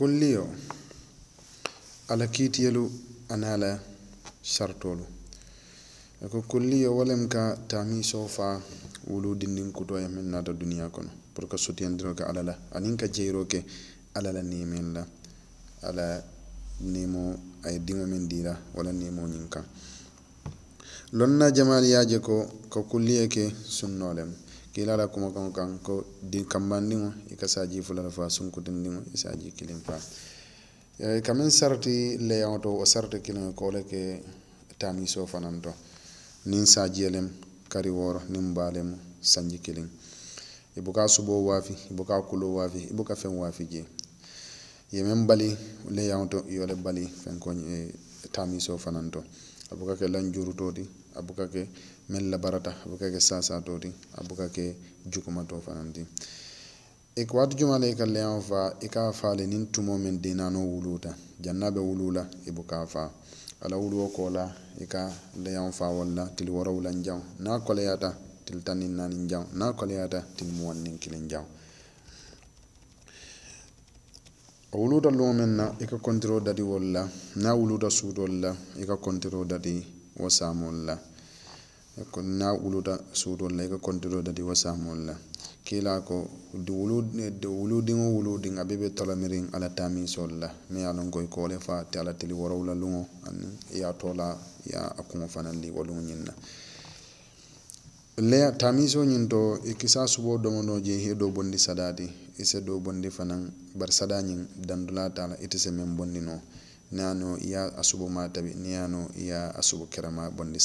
kulliyo ala kiitiyelu ana la sartolu ko kulliyo wolem ka tamiso fa wuludindin kuto ye min naata duniya kono. Pour que sutiyandiro ke ala la. Aniŋ ka jeyiro ke ala la nimin la. Ala nimo a ye diŋo min dira wala nimo ñiŋ kaŋ. Lonna jamaliyaje ko ko kulliye ke sunnolem kilala kuma kan kan ko di kambandiŋo i ka saji fulala fa sunkutindiŋo i saji kiliŋ fa eh, kamin sarti leyaŋo to wo sarti kiliŋo ko wo le ke tamiso fanaŋ to. Niŋ sajiye lem kari woro niŋ baalem sanji kiliŋ. I buka subo waafi i buka kulo waafi i buka feŋ waafi jee. Ye meŋ bali leyaŋo to iyo le bali fenko eh, tamiso fananto. Abuka ke lanjuru todi abuka ke mella barata abuka ke sasa todi abuka ke jukuma to fananti. Ik waatu jumala i ka leyaŋo faa i ka a le niŋ tumo meŋ dinaano wuluuta janna be wuluu la buka a ala wuluo ko la i ka leyaŋo faa wol la tili worowu la njaŋo niŋ a koleyata tili taniŋ naaniŋ jaŋo niŋ a koleyata til muwaŋ niŋ kiliŋ jaŋo o wuluda luŋo meŋ na i ka kontiro dadi wolu la. Niŋ a wuluda suudolu la i ka kontiro dadi wo saamolu la. Niŋ a wuluda suudolu la i ka kontiro dadi wo saamolu la. Kiila ko wuludiŋ wo wuludiŋ a be be tolomiriŋ alla taamiisolu la. Miŋ ye a loŋ ko i ko wo le faati alla tili worowu la luŋo aniŋ i ye a toola i ye a kuŋo fanaŋ li wo luŋo ñiŋ na. leya tamisoñin to i e kisa subo domono domonoje he do bondi sadati e se do bondi fanan bar sadañin dandula tala e ite se men bondino. Ni ano iya a subo ma tabi ni ano iya a subo kerama bondi